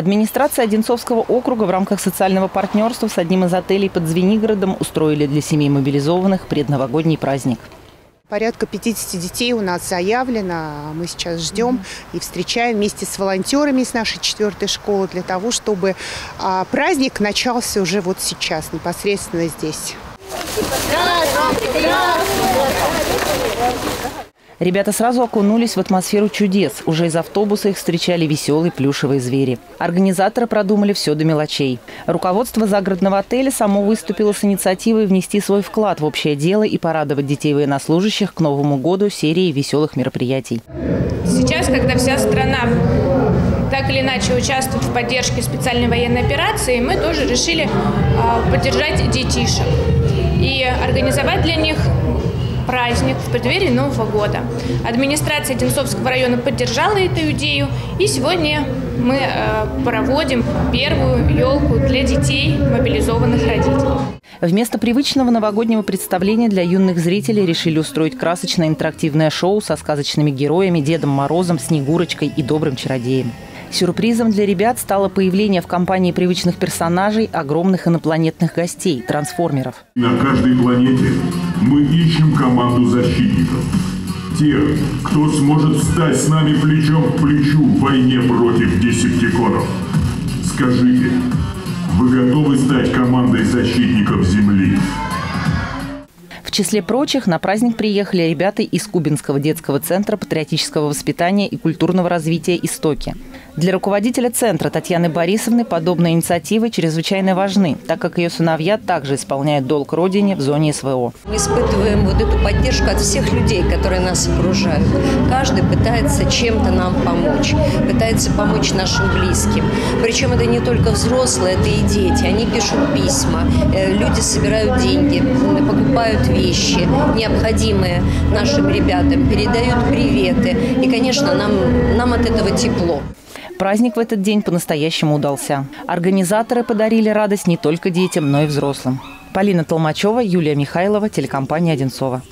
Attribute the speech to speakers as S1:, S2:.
S1: Администрация Одинцовского округа в рамках социального партнерства с одним из отелей под Звенигородом устроили для семей мобилизованных предновогодний праздник.
S2: Порядка 50 детей у нас заявлено. Мы сейчас ждем и встречаем вместе с волонтерами из нашей четвертой школы для того, чтобы а, праздник начался уже вот сейчас, непосредственно здесь.
S1: Ребята сразу окунулись в атмосферу чудес. Уже из автобуса их встречали веселые плюшевые звери. Организаторы продумали все до мелочей. Руководство загородного отеля само выступило с инициативой внести свой вклад в общее дело и порадовать детей военнослужащих к Новому году серией веселых мероприятий.
S3: Сейчас, когда вся страна так или иначе участвует в поддержке специальной военной операции, мы тоже решили а, поддержать детишек и организовать для них праздник в преддверии Нового года. Администрация Одинцовского района поддержала эту идею, и сегодня мы э, проводим первую елку для детей мобилизованных родителей.
S1: Вместо привычного новогоднего представления для юных зрителей решили устроить красочное интерактивное шоу со сказочными героями Дедом Морозом, Снегурочкой и Добрым Чародеем. Сюрпризом для ребят стало появление в компании привычных персонажей огромных инопланетных гостей – трансформеров.
S4: На каждой планете мы ищем команду защитников. Тех, кто сможет встать с нами плечом к плечу в войне против десептиконов. Скажите, вы готовы стать командой защитников Земли?
S1: В числе прочих на праздник приехали ребята из Кубинского детского центра патриотического воспитания и культурного развития «Истоки». Для руководителя центра Татьяны Борисовны подобные инициативы чрезвычайно важны, так как ее сыновья также исполняют долг Родине в зоне СВО.
S5: Мы испытываем вот эту поддержку от всех людей, которые нас окружают. Каждый пытается чем-то нам помочь, пытается помочь нашим близким. Причем это не только взрослые, это и дети. Они пишут письма, э, люди собирают деньги, покупают вещи, необходимые нашим ребятам, передают приветы. И, конечно, нам, нам от этого тепло.
S1: Праздник в этот день по-настоящему удался. Организаторы подарили радость не только детям, но и взрослым. Полина Толмачева, Юлия Михайлова, телекомпания «Одинцова».